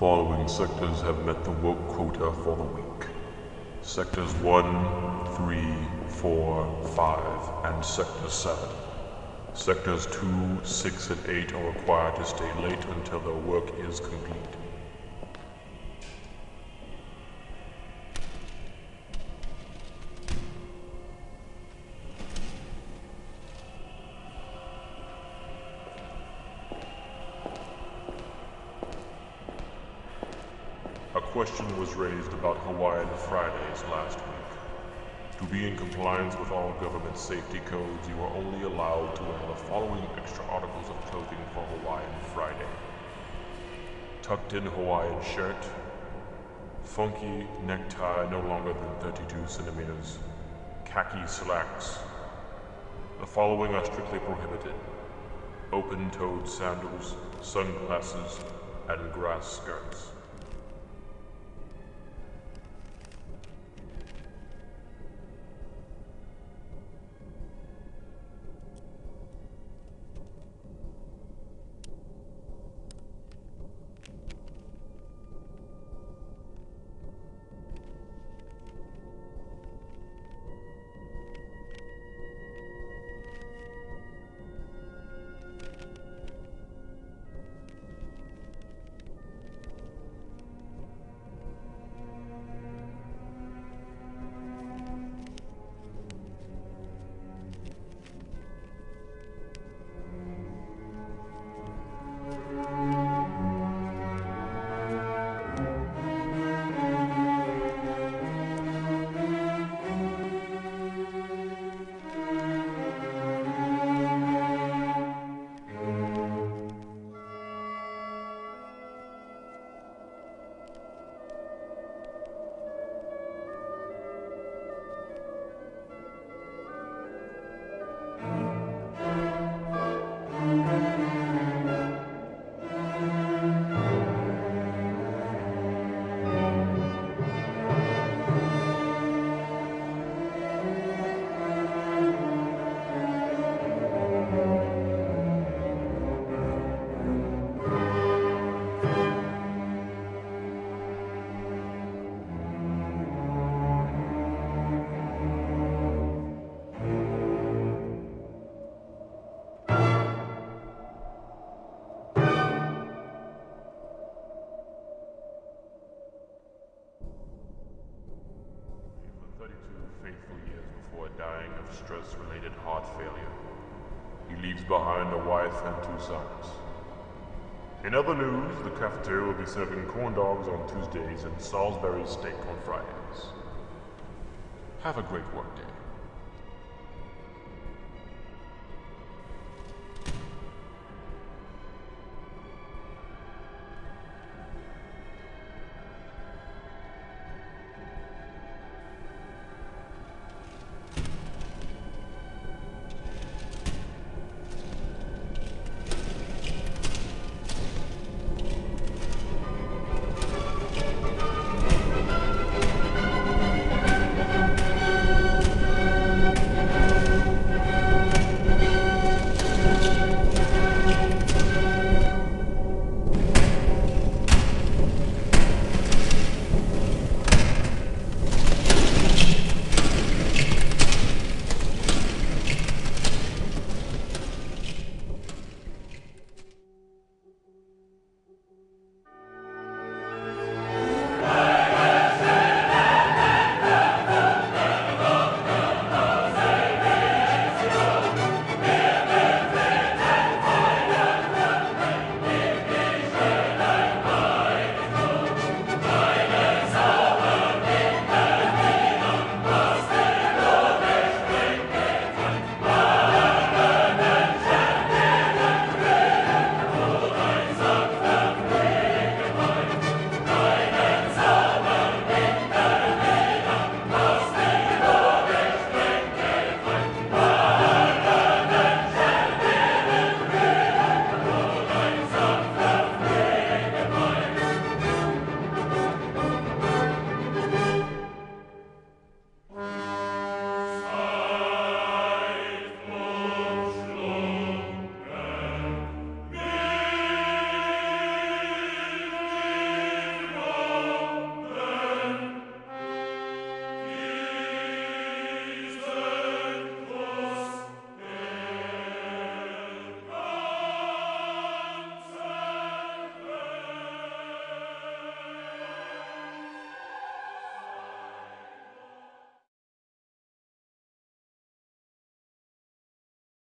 following sectors have met the woke quota for the week. Sectors 1, 3, 4, 5, and Sector 7. Sectors 2, 6, and 8 are required to stay late until their work is complete. Question was raised about Hawaiian Fridays last week. To be in compliance with all government safety codes, you are only allowed to wear the following extra articles of clothing for Hawaiian Friday. Tucked in Hawaiian shirt, funky necktie no longer than 32 centimeters, khaki slacks. The following are strictly prohibited. Open-toed sandals, sunglasses, and grass skirts. Heart failure, he leaves behind a wife and two sons. In other news, the cafeteria will be serving corn dogs on Tuesdays and Salisbury steak on Fridays. Have a great workday.